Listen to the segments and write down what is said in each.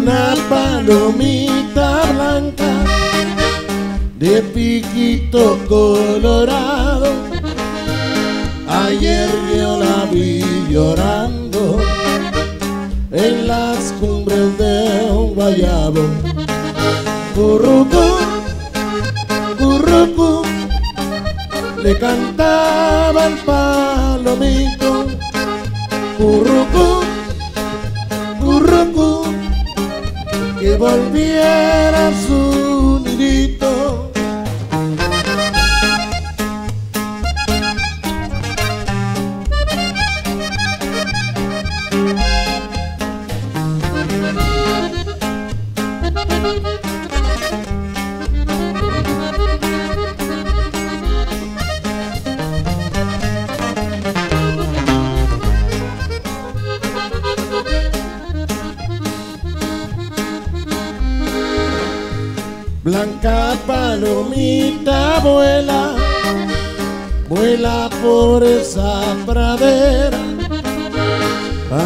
una palomita blanca de piquito colorado. Ayer yo la vi llorando en las cumbres de un guayabo. Currucú, currucú, le cantaba el palomito. Currucú, que volviera a Blanca palomita vuela, vuela por esa pradera.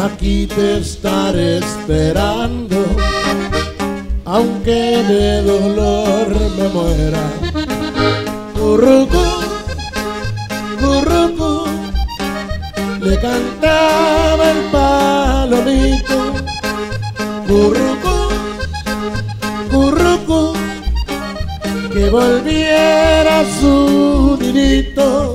Aquí te estaré esperando, aunque de dolor me muera. Currucú, currucú, le cantaba el palomito. Currucú, que volviera su nidito.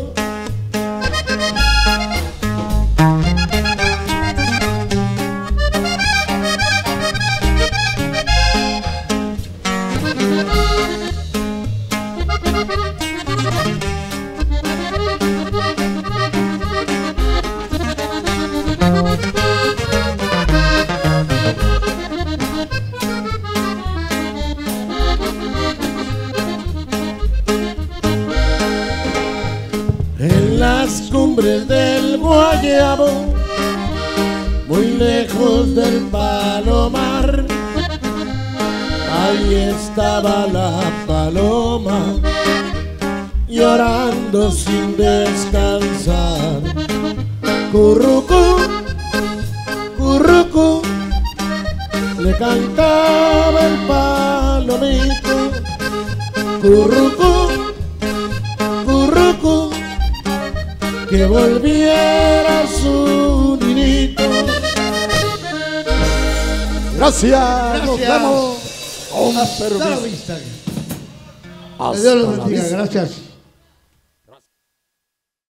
Cumbres del Guayabo, muy lejos del palomar, ahí estaba la paloma, llorando sin descansar. Currucú, currucú, le cantaba el palomito. Currucú, que volviera su nidito. Gracias, nos vemos. Hasta la vista. Hasta Dios los bendiga. Gracias.